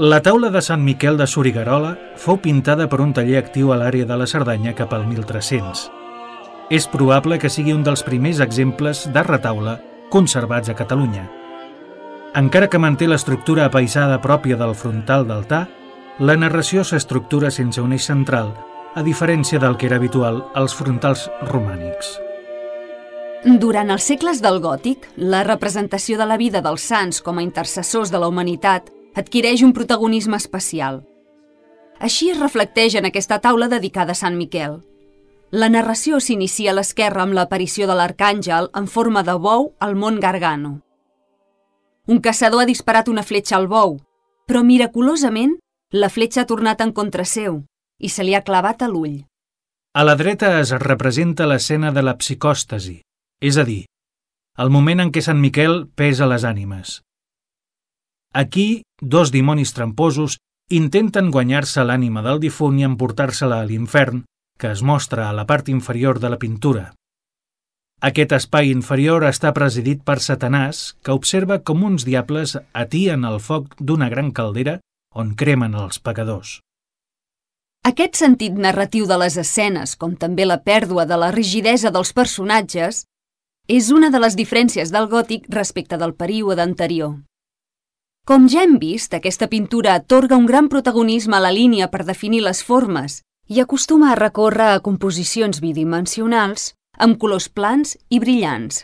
La taula de Sant Miquel de Surigarola fou pintada per un taller actiu a l'àrea de la Cerdanya cap al 1300. És probable que sigui un dels primers exemples de retaule conservats a Catalunya. Encara que manté l'estructura apaisada pròpia del frontal d'altar, la narració s'estructura sense un eix central, a diferència del que era habitual als frontals romànics. Durant els segles del gòtic, la representació de la vida dels sants com a intercessors de la humanitat adquireix un protagonisme especial. Així es reflecteix en aquesta taula dedicada a Sant Miquel. La narració s'inicia a l'esquerra amb l'aparició de l'arcàngel en forma de bou al mont Gargano. Un caçador ha disparat una fletxa al bou, però miraculosament la fletxa ha tornat en contra seu i se li ha clavat a l'ull. A la dreta es representa l'escena de la psicòstasi, és a dir, el moment en què Sant Miquel pesa les ànimes. Aquí, dos dimonis tramposos intenten guanyar-se l'ànima del difunt i emportar-se-la a l'infern, que es mostra a la part inferior de la pintura. Aquest espai inferior està presidit per Satanàs, que observa com uns diables atien el foc d'una gran caldera on cremen els pecadors. Aquest sentit narratiu de les escenes, com també la pèrdua de la rigidesa dels personatges, és una de les diferències del gòtic respecte del període anterior. Com ja hem vist, aquesta pintura atorga un gran protagonisme a la línia per definir les formes i acostuma a recórrer a composicions bidimensionals amb colors plans i brillants.